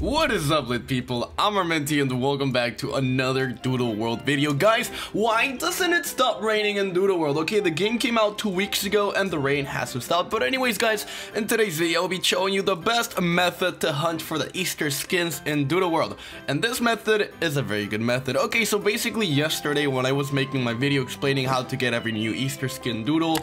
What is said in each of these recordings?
What is up lit people, I'm Armenti and welcome back to another Doodle World video. Guys, why doesn't it stop raining in Doodle World? Okay, the game came out two weeks ago and the rain hasn't stopped. But anyways guys, in today's video I'll be showing you the best method to hunt for the Easter skins in Doodle World. And this method is a very good method. Okay, so basically yesterday when I was making my video explaining how to get every new Easter skin Doodle,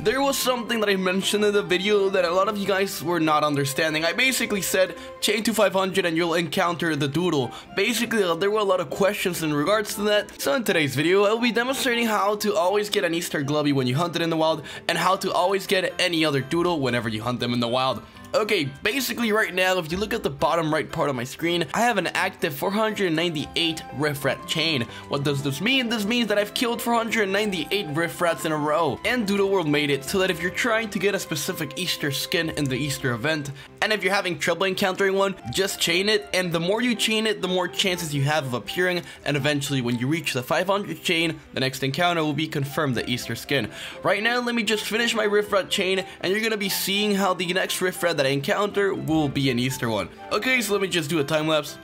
there was something that I mentioned in the video that a lot of you guys were not understanding. I basically said chain to 500 and you'll encounter the doodle. Basically, there were a lot of questions in regards to that. So in today's video, I'll be demonstrating how to always get an Easter Glubbie when you hunt it in the wild and how to always get any other doodle whenever you hunt them in the wild. Okay, basically right now, if you look at the bottom right part of my screen, I have an active 498 Riffrath chain. What does this mean? This means that I've killed 498 Riffraths in a row. And Doodle World made it so that if you're trying to get a specific Easter skin in the Easter event, and if you're having trouble encountering one, just chain it, and the more you chain it, the more chances you have of appearing, and eventually when you reach the 500 chain, the next encounter will be confirmed the Easter skin. Right now, let me just finish my Riffrath chain, and you're gonna be seeing how the next Riffrath that that I encounter will be an Easter one. Okay, so let me just do a time lapse.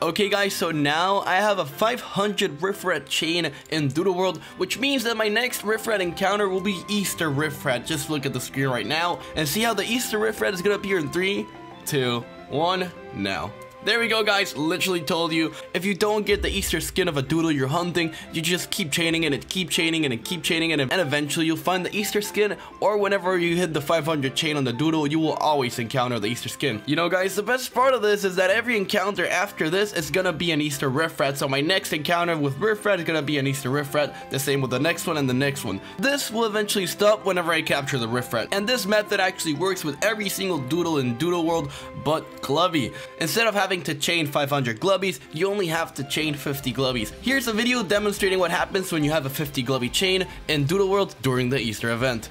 Okay guys, so now I have a 500 Riffrath chain in Doodle World, which means that my next Riffrath encounter will be Easter Riffrath. Just look at the screen right now and see how the Easter Riffrath is gonna appear in 3, 2, 1, now. There we go guys, literally told you, if you don't get the Easter skin of a doodle you're hunting, you just keep chaining it and keep chaining it and keep chaining it and eventually you'll find the Easter skin or whenever you hit the 500 chain on the doodle, you will always encounter the Easter skin. You know guys, the best part of this is that every encounter after this is gonna be an Easter Riffrath, so my next encounter with Riffrath is gonna be an Easter Riffrath, the same with the next one and the next one. This will eventually stop whenever I capture the Riffrath, and this method actually works with every single doodle in Doodle World but Glubby. Instead of having having to chain 500 glubbies, you only have to chain 50 glubbies. Here's a video demonstrating what happens when you have a 50 glubbie chain in Doodle World during the Easter event.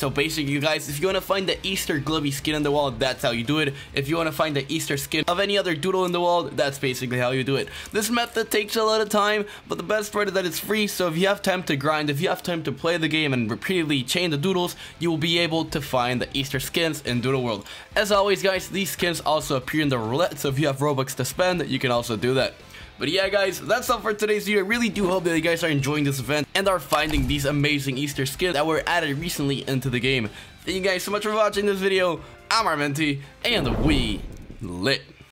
So basically, you guys, if you want to find the Easter Glubbie skin in the world, that's how you do it. If you want to find the Easter skin of any other doodle in the world, that's basically how you do it. This method takes a lot of time, but the best part is that it's free, so if you have time to grind, if you have time to play the game and repeatedly chain the doodles, you will be able to find the Easter skins in Doodle World. As always, guys, these skins also appear in the roulette, so if you have Robux to spend, you can also do that. But yeah guys, that's all for today's video. I really do hope that you guys are enjoying this event and are finding these amazing Easter skins that were added recently into the game. Thank you guys so much for watching this video. I'm Armenti, and we lit.